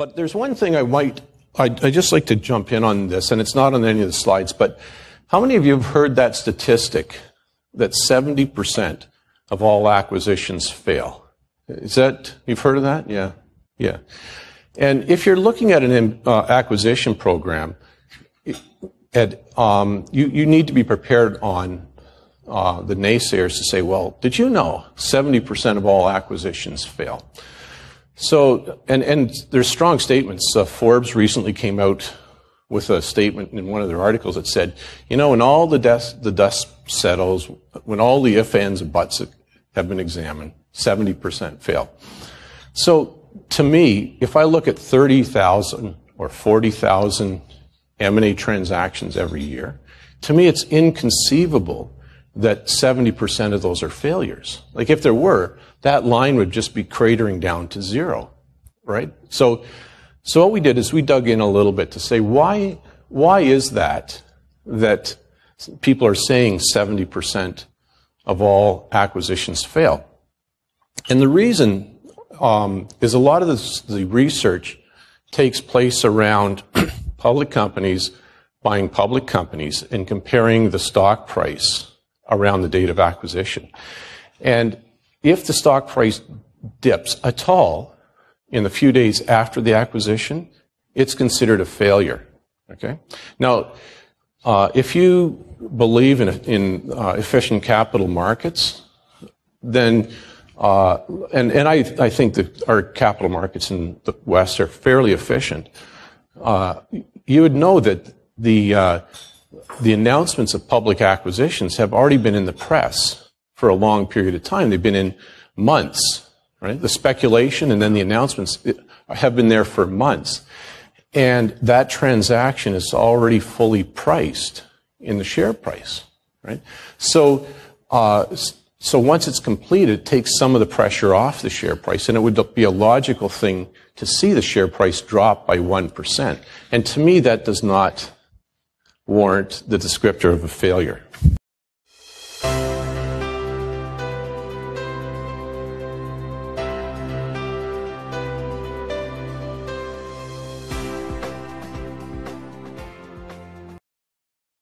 But there's one thing I might, I'd, I'd just like to jump in on this, and it's not on any of the slides, but how many of you have heard that statistic that 70% of all acquisitions fail? Is that, you've heard of that? Yeah. Yeah. And if you're looking at an uh, acquisition program, Ed, um, you, you need to be prepared on uh, the naysayers to say, well, did you know 70% of all acquisitions fail? So, and, and there's strong statements. Uh, Forbes recently came out with a statement in one of their articles that said, you know, when all the dust, the dust settles, when all the if, ands, and buts have been examined, 70% fail. So, to me, if I look at 30,000 or 40,000 M&A transactions every year, to me it's inconceivable that 70% of those are failures. Like if there were, that line would just be cratering down to zero, right? So, so what we did is we dug in a little bit to say why, why is that that people are saying 70% of all acquisitions fail? And the reason um, is a lot of this, the research takes place around public companies buying public companies and comparing the stock price around the date of acquisition. And if the stock price dips at all in the few days after the acquisition, it's considered a failure. Okay? Now, uh, if you believe in, in uh, efficient capital markets, then uh, and, and I, I think that our capital markets in the West are fairly efficient. Uh, you would know that the, uh, the announcements of public acquisitions have already been in the press for a long period of time. They've been in months, right? The speculation and then the announcements have been there for months. And that transaction is already fully priced in the share price, right? So, uh, so once it's completed, it takes some of the pressure off the share price, and it would be a logical thing to see the share price drop by 1%. And to me, that does not warrant the descriptor of a failure.